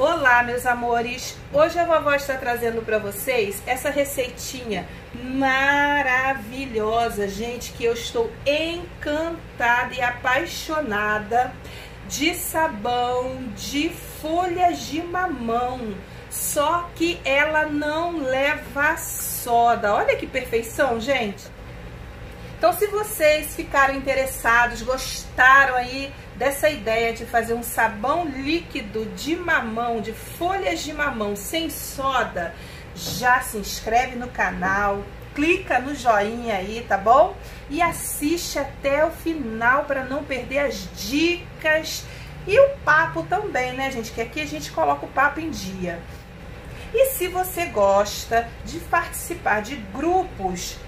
Olá, meus amores! Hoje a vovó está trazendo para vocês essa receitinha maravilhosa, gente, que eu estou encantada e apaixonada de sabão de folhas de mamão. Só que ela não leva soda. Olha que perfeição, gente! Então, se vocês ficaram interessados, gostaram aí dessa ideia de fazer um sabão líquido de mamão, de folhas de mamão sem soda, já se inscreve no canal, clica no joinha aí, tá bom? E assiste até o final para não perder as dicas e o papo também, né, gente? Que aqui a gente coloca o papo em dia. E se você gosta de participar de grupos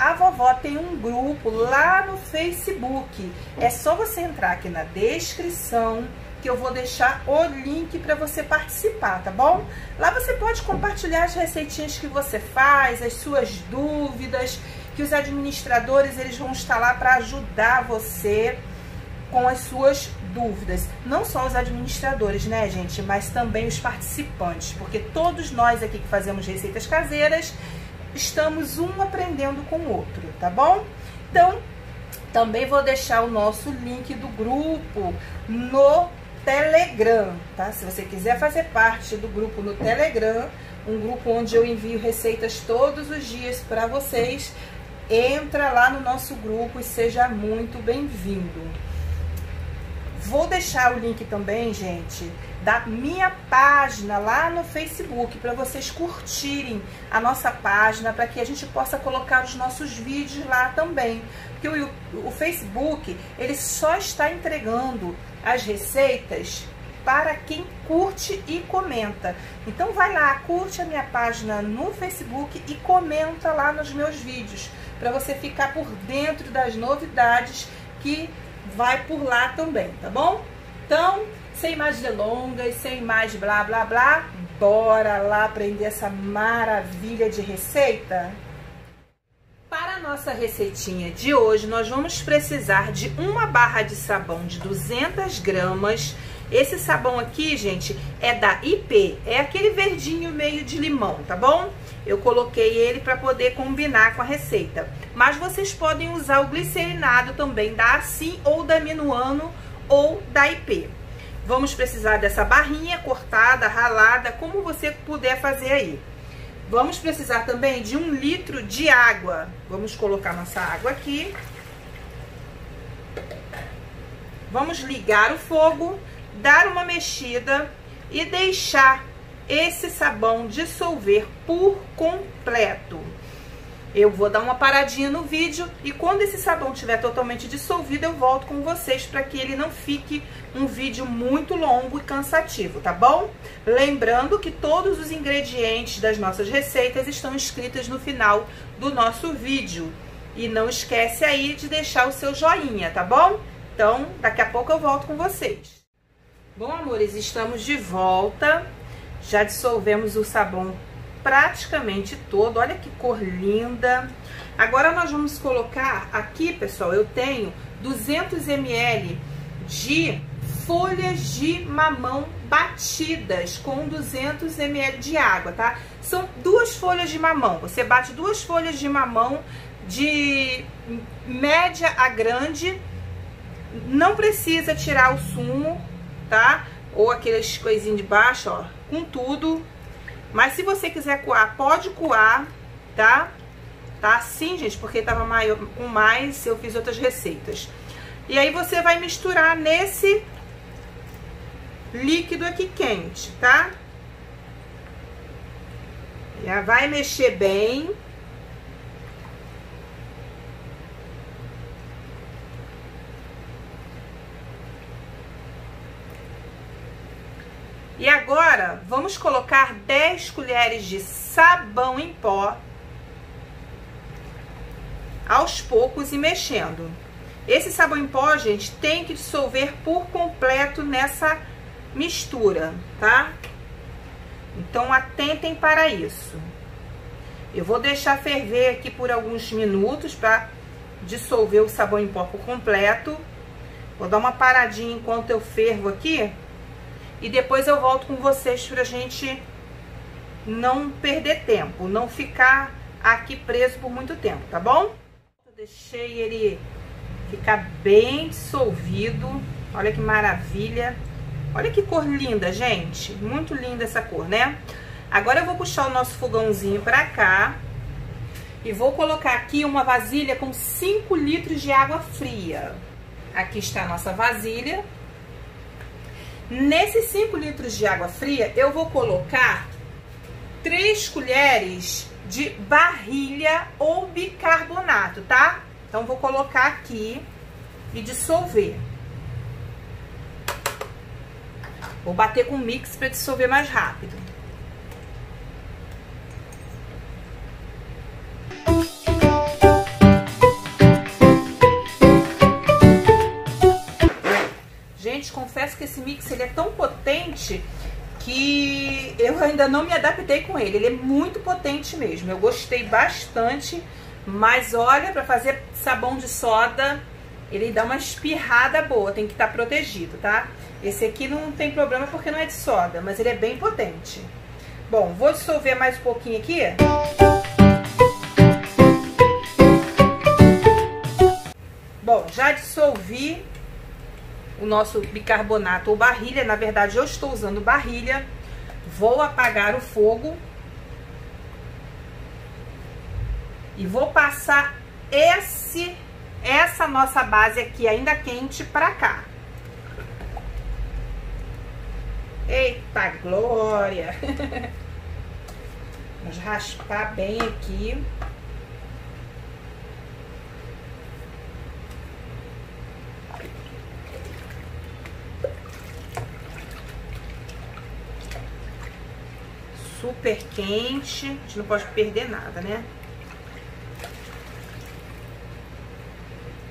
a vovó tem um grupo lá no Facebook. É só você entrar aqui na descrição que eu vou deixar o link para você participar, tá bom? Lá você pode compartilhar as receitinhas que você faz, as suas dúvidas, que os administradores eles vão estar lá para ajudar você com as suas dúvidas. Não só os administradores, né, gente, mas também os participantes, porque todos nós aqui que fazemos receitas caseiras estamos um aprendendo com o outro, tá bom? Então, também vou deixar o nosso link do grupo no Telegram, tá? Se você quiser fazer parte do grupo no Telegram, um grupo onde eu envio receitas todos os dias para vocês, entra lá no nosso grupo e seja muito bem-vindo. Vou deixar o link também, gente, da minha página lá no Facebook para vocês curtirem a nossa página para que a gente possa colocar os nossos vídeos lá também. Porque o, o Facebook ele só está entregando as receitas para quem curte e comenta. Então vai lá, curte a minha página no Facebook e comenta lá nos meus vídeos para você ficar por dentro das novidades que vai por lá também, tá bom? Então, sem mais delongas, sem mais blá blá blá, bora lá aprender essa maravilha de receita? Para a nossa receitinha de hoje, nós vamos precisar de uma barra de sabão de 200 gramas. Esse sabão aqui, gente, é da IP, é aquele verdinho meio de limão, tá bom? Eu coloquei ele para poder combinar com a receita. Mas vocês podem usar o glicerinado também da Assim ou da Minuano ou da IP. Vamos precisar dessa barrinha cortada, ralada, como você puder fazer aí. Vamos precisar também de um litro de água. Vamos colocar nossa água aqui. Vamos ligar o fogo, dar uma mexida e deixar esse sabão dissolver por completo. Eu vou dar uma paradinha no vídeo e quando esse sabão estiver totalmente dissolvido, eu volto com vocês para que ele não fique um vídeo muito longo e cansativo, tá bom? Lembrando que todos os ingredientes das nossas receitas estão escritos no final do nosso vídeo. E não esquece aí de deixar o seu joinha, tá bom? Então, daqui a pouco eu volto com vocês. Bom, amores, estamos de volta. Já dissolvemos o sabão praticamente todo. Olha que cor linda. Agora nós vamos colocar aqui, pessoal, eu tenho 200 ml de folhas de mamão batidas com 200 ml de água, tá? São duas folhas de mamão. Você bate duas folhas de mamão de média a grande. Não precisa tirar o sumo, tá? Ou aqueles coisinhos de baixo, ó, com tudo mas se você quiser coar, pode coar, tá? Tá assim, gente, porque tava maior, com mais, eu fiz outras receitas. E aí você vai misturar nesse líquido aqui quente, tá? Já vai mexer bem. E agora, vamos colocar 10 colheres de sabão em pó aos poucos e mexendo. Esse sabão em pó, gente, tem que dissolver por completo nessa mistura, tá? Então, atentem para isso. Eu vou deixar ferver aqui por alguns minutos para dissolver o sabão em pó por completo. Vou dar uma paradinha enquanto eu fervo aqui e depois eu volto com vocês pra gente não perder tempo, não ficar aqui preso por muito tempo, tá bom? Eu deixei ele ficar bem dissolvido. Olha que maravilha. Olha que cor linda, gente. Muito linda essa cor, né? Agora eu vou puxar o nosso fogãozinho pra cá. E vou colocar aqui uma vasilha com 5 litros de água fria. Aqui está a nossa vasilha. Nesses 5 litros de água fria, eu vou colocar 3 colheres de barrilha ou bicarbonato, tá? Então, vou colocar aqui e dissolver. Vou bater com mix para dissolver mais rápido. Gente, confesso que esse mix ele é tão potente que eu ainda não me adaptei com ele. Ele é muito potente mesmo. Eu gostei bastante, mas olha, para fazer sabão de soda, ele dá uma espirrada boa, tem que estar tá protegido, tá? Esse aqui não tem problema porque não é de soda, mas ele é bem potente. Bom, vou dissolver mais um pouquinho aqui. Bom, já dissolvi o nosso bicarbonato ou barrilha. Na verdade, eu estou usando barrilha. Vou apagar o fogo. E vou passar esse, essa nossa base aqui ainda quente pra cá. Eita glória! Vamos raspar bem aqui. Super quente, a gente não pode perder nada, né?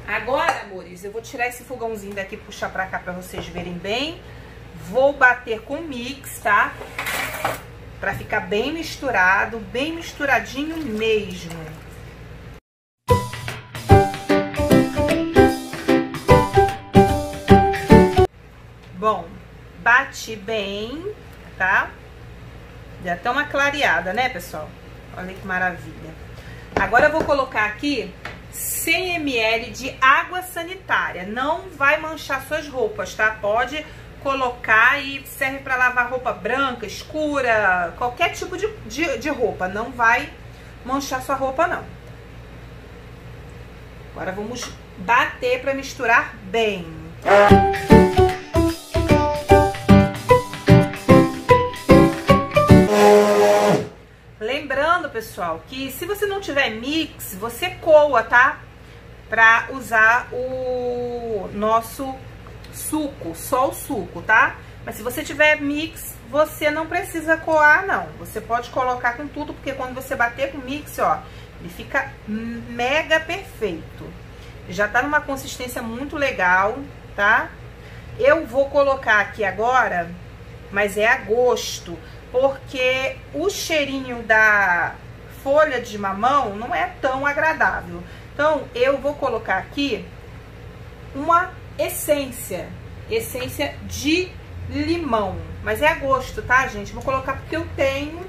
Agora, amores, eu vou tirar esse fogãozinho daqui puxar pra cá pra vocês verem bem. Vou bater com mix, tá? Pra ficar bem misturado, bem misturadinho mesmo. Bom, bati bem, tá? Já tá uma clareada, né, pessoal? Olha que maravilha. Agora eu vou colocar aqui 100 ml de água sanitária. Não vai manchar suas roupas, tá? Pode colocar e serve para lavar roupa branca, escura, qualquer tipo de, de, de roupa. Não vai manchar sua roupa, não. Agora vamos bater para misturar bem. Pessoal, que se você não tiver mix, você coa, tá? Pra usar o nosso suco, só o suco, tá? Mas se você tiver mix, você não precisa coar, não. Você pode colocar com tudo, porque quando você bater com mix, ó, ele fica mega perfeito. Já tá numa consistência muito legal, tá? Eu vou colocar aqui agora, mas é a gosto, porque o cheirinho da folha de mamão não é tão agradável. Então, eu vou colocar aqui uma essência, essência de limão. Mas é a gosto, tá, gente? Vou colocar porque eu tenho,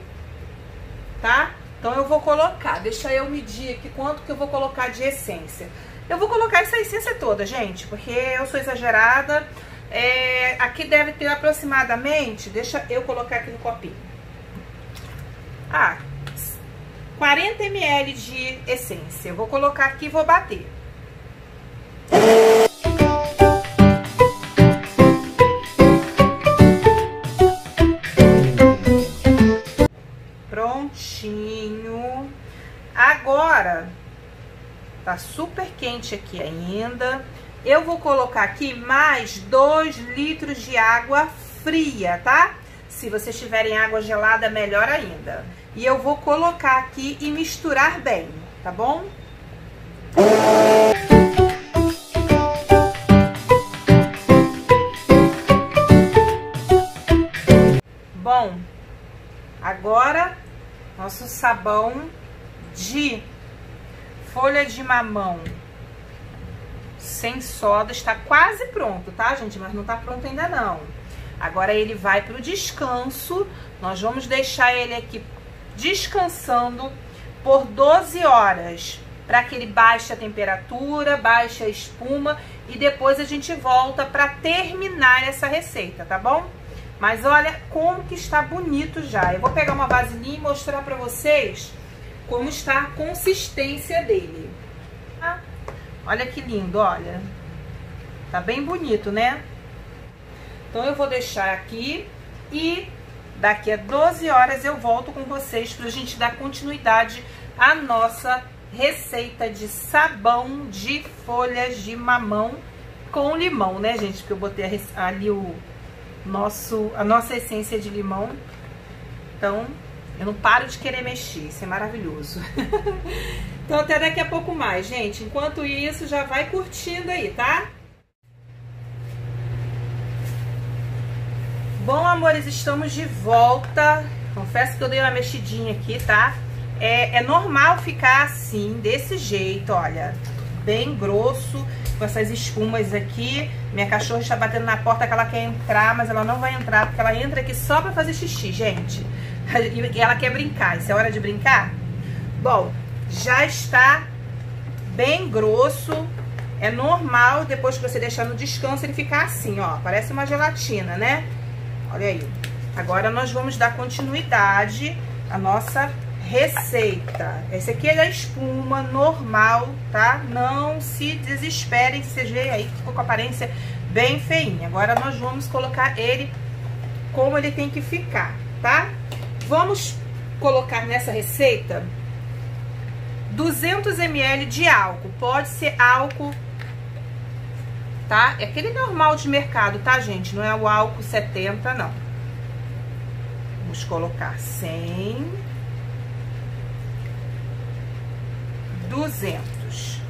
tá? Então eu vou colocar, deixa eu medir aqui quanto que eu vou colocar de essência. Eu vou colocar essa essência toda, gente, porque eu sou exagerada. É, aqui deve ter aproximadamente, deixa eu colocar aqui no copinho. Ah, 40 ml de essência. Eu vou colocar aqui e vou bater. Prontinho. Agora, tá super quente aqui ainda. Eu vou colocar aqui mais 2 litros de água fria, tá? Se vocês tiverem água gelada, melhor ainda. E eu vou colocar aqui e misturar bem, tá bom? Bom, agora nosso sabão de folha de mamão sem soda está quase pronto, tá, gente? Mas não tá pronto ainda não. Agora ele vai para o descanso. Nós vamos deixar ele aqui descansando por 12 horas para que ele baixe a temperatura, baixe a espuma e depois a gente volta para terminar essa receita, tá bom? Mas olha como que está bonito já. Eu vou pegar uma vasilhinha e mostrar para vocês como está a consistência dele. Ah, olha que lindo, olha. Tá bem bonito, né? Então eu vou deixar aqui e daqui a 12 horas eu volto com vocês para a gente dar continuidade à nossa receita de sabão de folhas de mamão com limão, né, gente? Porque eu botei ali o nosso, a nossa essência de limão. Então, eu não paro de querer mexer, isso é maravilhoso. então, até daqui a pouco mais, gente. Enquanto isso, já vai curtindo aí, tá? Bom, amores, estamos de volta. Confesso que eu dei uma mexidinha aqui, tá? É, é normal ficar assim, desse jeito, olha. Bem grosso, com essas espumas aqui. Minha cachorra está batendo na porta que ela quer entrar, mas ela não vai entrar, porque ela entra aqui só pra fazer xixi, gente. E ela quer brincar. Isso é hora de brincar? Bom, já está bem grosso. É normal, depois que você deixar no descanso, ele ficar assim, ó. Parece uma gelatina, né? Olha aí. Agora nós vamos dar continuidade à nossa receita. Esse aqui é da espuma normal, tá? Não se desesperem, vocês veem aí que ficou com aparência bem feinha. Agora nós vamos colocar ele como ele tem que ficar, tá? Vamos colocar nessa receita 200 ml de álcool. Pode ser álcool tá? É aquele normal de mercado, tá, gente? Não é o álcool 70, não. Vamos colocar 100. 200.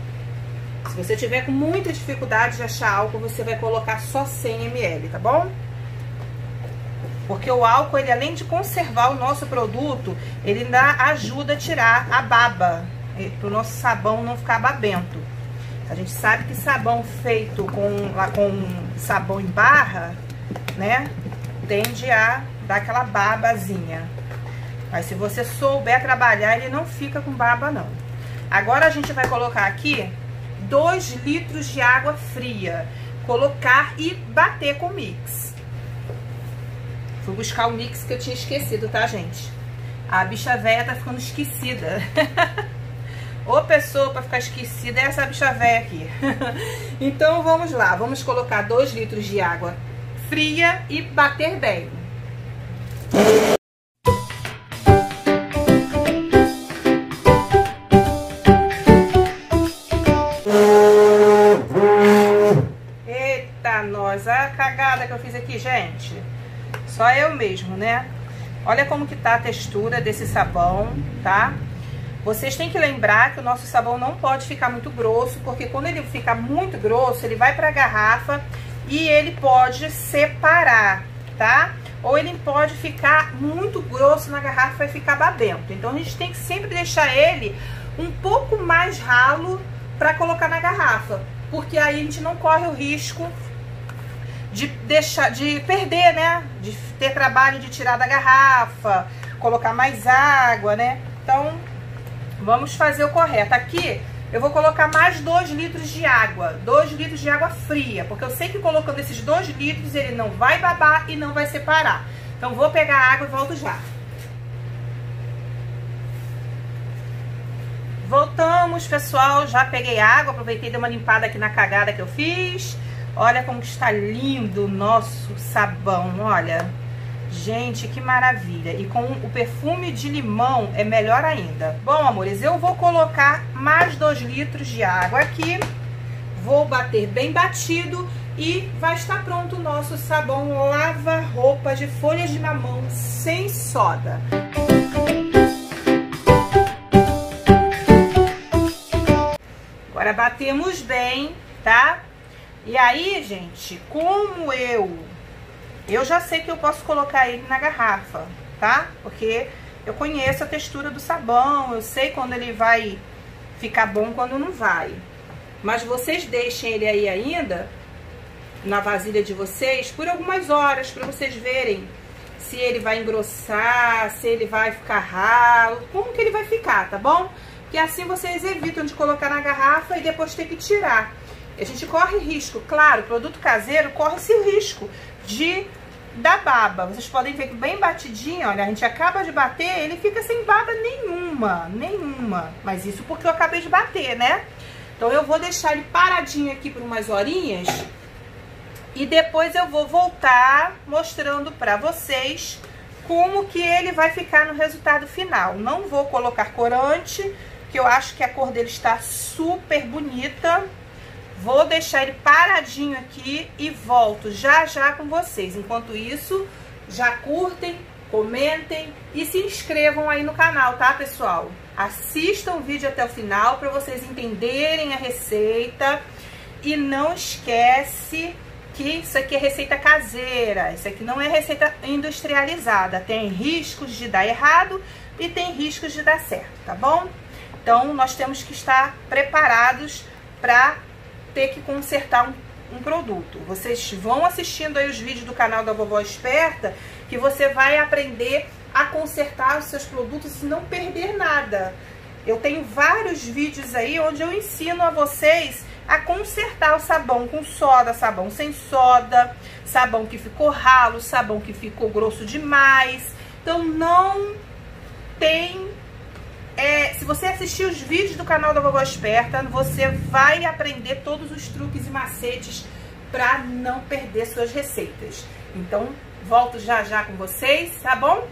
Se você tiver com muita dificuldade de achar álcool, você vai colocar só 100 ml, tá bom? Porque o álcool, ele além de conservar o nosso produto, ele ainda ajuda a tirar a baba, para o nosso sabão não ficar babento. A gente sabe que sabão feito com, lá, com sabão em barra, né, tende a dar aquela babazinha. Mas se você souber trabalhar, ele não fica com baba, não. Agora a gente vai colocar aqui 2 litros de água fria. Colocar e bater com o mix. Fui buscar o mix que eu tinha esquecido, tá, gente? A bicha velha tá ficando esquecida. Ô pessoa para ficar esquecida é essa bicha velha aqui. então vamos lá, vamos colocar 2 litros de água fria e bater bem. Eita, nós, a cagada que eu fiz aqui, gente. Só eu mesmo, né? Olha como que tá a textura desse sabão, tá? Vocês têm que lembrar que o nosso sabão não pode ficar muito grosso, porque quando ele fica muito grosso, ele vai para a garrafa e ele pode separar, tá? Ou ele pode ficar muito grosso na garrafa e ficar babento. Então a gente tem que sempre deixar ele um pouco mais ralo para colocar na garrafa, porque aí a gente não corre o risco de deixar de perder, né? De ter trabalho de tirar da garrafa, colocar mais água, né? Vamos fazer o correto. Aqui eu vou colocar mais 2 litros de água, 2 litros de água fria, porque eu sei que colocando esses 2 litros ele não vai babar e não vai separar. Então vou pegar a água e volto já. Voltamos, pessoal, já peguei água, aproveitei e dei uma limpada aqui na cagada que eu fiz. Olha como está lindo o nosso sabão, olha. Gente, que maravilha. E com o perfume de limão é melhor ainda. Bom, amores, eu vou colocar mais 2 litros de água aqui. Vou bater bem batido e vai estar pronto o nosso sabão lava-roupa de folhas de mamão sem soda. Agora batemos bem, tá? E aí, gente, como eu eu já sei que eu posso colocar ele na garrafa, tá? Porque eu conheço a textura do sabão, eu sei quando ele vai ficar bom, quando não vai. Mas vocês deixem ele aí ainda na vasilha de vocês por algumas horas para vocês verem se ele vai engrossar, se ele vai ficar ralo, como que ele vai ficar, tá bom? Que assim vocês evitam de colocar na garrafa e depois ter que tirar. A gente corre risco, claro, produto caseiro corre-se o risco de da baba. Vocês podem ver que bem batidinho, olha, a gente acaba de bater, ele fica sem baba nenhuma, nenhuma. Mas isso porque eu acabei de bater, né? Então eu vou deixar ele paradinho aqui por umas horinhas e depois eu vou voltar mostrando pra vocês como que ele vai ficar no resultado final. Não vou colocar corante, que eu acho que a cor dele está super bonita. Vou deixar ele paradinho aqui e volto já já com vocês. Enquanto isso, já curtem, comentem e se inscrevam aí no canal, tá, pessoal? Assistam o vídeo até o final para vocês entenderem a receita. E não esquece que isso aqui é receita caseira, isso aqui não é receita industrializada. Tem riscos de dar errado e tem riscos de dar certo, tá bom? Então, nós temos que estar preparados para ter que consertar um, um, produto. Vocês vão assistindo aí os vídeos do canal da Vovó Esperta, que você vai aprender a consertar os seus produtos e não perder nada. Eu tenho vários vídeos aí onde eu ensino a vocês a consertar o sabão com soda, sabão sem soda, sabão que ficou ralo, sabão que ficou grosso demais. Então não tem é, se você assistir os vídeos do canal da Vovó Esperta, você vai aprender todos os truques e macetes para não perder suas receitas. Então, volto já já com vocês, tá bom?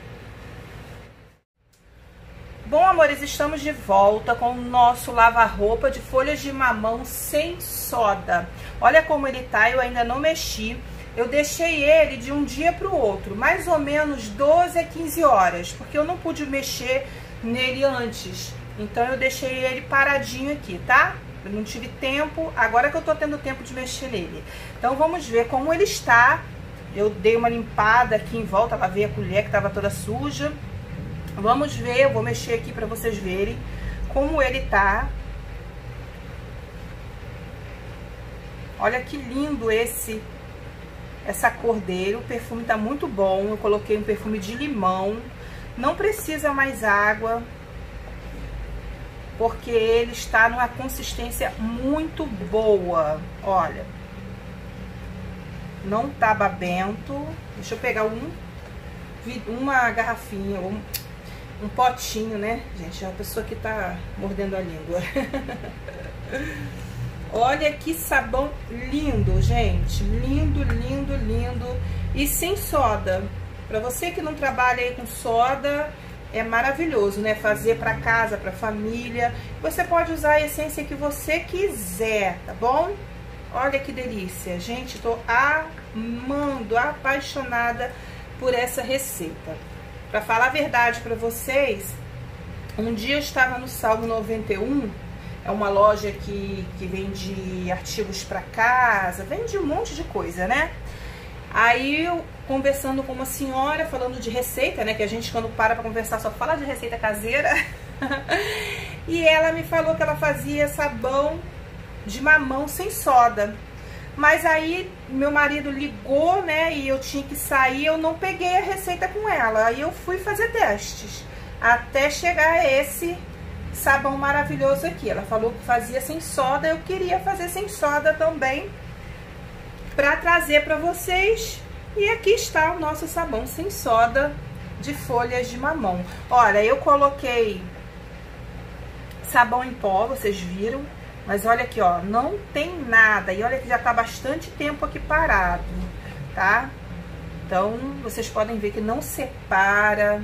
Bom, amores, estamos de volta com o nosso lava-roupa de folhas de mamão sem soda. Olha como ele tá, eu ainda não mexi. Eu deixei ele de um dia para o outro, mais ou menos 12 a 15 horas, porque eu não pude mexer nele antes. Então eu deixei ele paradinho aqui, tá? Eu não tive tempo, agora que eu tô tendo tempo de mexer nele. Então vamos ver como ele está. Eu dei uma limpada aqui em volta, lavei a colher que tava toda suja. Vamos ver, eu vou mexer aqui pra vocês verem como ele tá. Olha que lindo esse essa cor dele, o perfume tá muito bom. Eu coloquei um perfume de limão. Não precisa mais água, porque ele está numa consistência muito boa. Olha, não tá babento. Deixa eu pegar um, uma garrafinha, um, um potinho, né? Gente, é uma pessoa que tá mordendo a língua. Olha que sabão lindo, gente. Lindo, lindo, lindo. E sem soda. Para você que não trabalha aí com soda, é maravilhoso, né? Fazer para casa, para família. Você pode usar a essência que você quiser, tá bom? Olha que delícia. Gente, tô amando, apaixonada por essa receita. Para falar a verdade para vocês, um dia eu estava no Salmo 91, é uma loja que, que vende artigos para casa, vende um monte de coisa, né? Aí conversando com uma senhora, falando de receita, né? Que a gente quando para pra conversar só fala de receita caseira. e ela me falou que ela fazia sabão de mamão sem soda. Mas aí meu marido ligou, né? E eu tinha que sair, eu não peguei a receita com ela. Aí eu fui fazer testes. Até chegar a esse sabão maravilhoso aqui. Ela falou que fazia sem soda, eu queria fazer sem soda também para trazer para vocês. E aqui está o nosso sabão sem soda de folhas de mamão. Olha, eu coloquei sabão em pó, vocês viram. Mas olha aqui, ó, não tem nada. E olha que já tá bastante tempo aqui parado, tá? Então, vocês podem ver que não separa,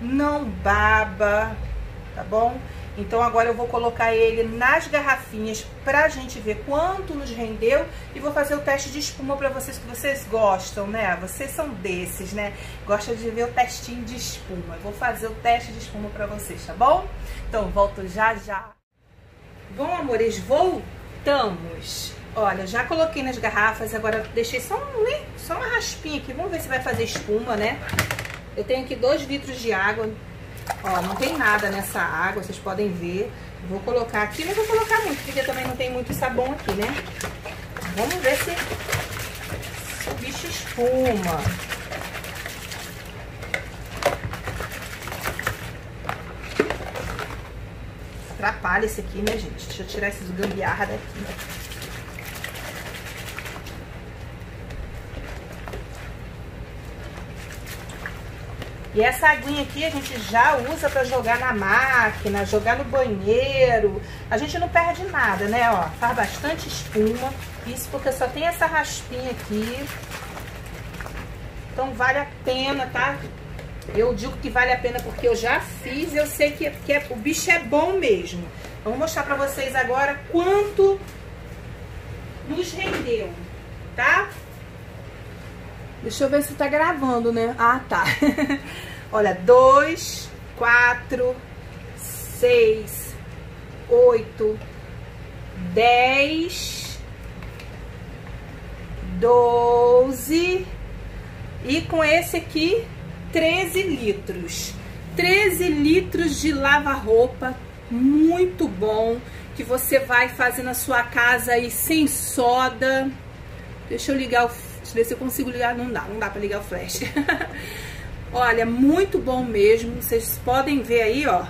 não baba, tá bom? Então agora eu vou colocar ele nas garrafinhas pra gente ver quanto nos rendeu e vou fazer o teste de espuma pra vocês que vocês gostam, né? Vocês são desses, né? Gostam de ver o testinho de espuma. Eu vou fazer o teste de espuma pra vocês, tá bom? Então volto já já. Bom, amores, voltamos. Olha, já coloquei nas garrafas, agora deixei só, um, né? só uma raspinha aqui. Vamos ver se vai fazer espuma, né? Eu tenho aqui dois litros de água, Ó, não tem nada nessa água, vocês podem ver. Vou colocar aqui, mas vou colocar muito, porque também não tem muito sabão aqui, né? Vamos ver se bastante espuma. Atrapalha esse aqui, né, gente? Deixa eu tirar esses gambiarra daqui. E essa aguinha aqui a gente já usa para jogar na máquina, jogar no banheiro. A gente não perde nada, né? Ó, faz bastante espuma. Isso porque só tem essa raspinha aqui. Então vale a pena, tá? Eu digo que vale a pena porque eu já fiz eu sei que, que é, o bicho é bom mesmo. Então, vou mostrar pra vocês agora quanto nos rendeu, tá? Deixa eu ver se tá gravando, né? Ah, tá. Olha, dois, quatro, seis, oito, dez, doze e com esse aqui 13 litros. 13 litros de lava-roupa, muito bom, que você vai fazer na sua casa aí sem soda. Deixa eu ligar o ver se eu consigo ligar. Não dá, não dá pra ligar o flash. Olha, muito bom mesmo. Vocês podem ver aí, ó.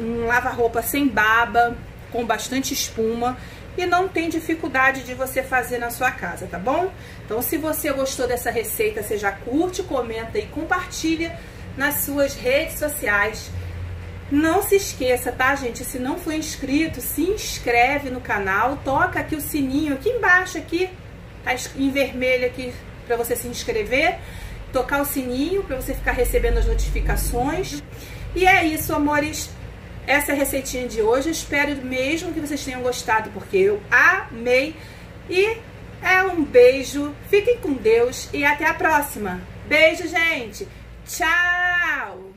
Um lava-roupa sem baba, com bastante espuma. E não tem dificuldade de você fazer na sua casa, tá bom? Então, se você gostou dessa receita, você já curte, comenta e compartilha nas suas redes sociais. Não se esqueça, tá, gente? Se não for inscrito, se inscreve no canal, toca aqui o sininho aqui embaixo, aqui, tá em vermelho aqui para você se inscrever, tocar o sininho para você ficar recebendo as notificações. E é isso, amores. Essa é a receitinha de hoje. Eu espero mesmo que vocês tenham gostado, porque eu amei. E é um beijo. Fiquem com Deus e até a próxima. Beijo, gente. Tchau!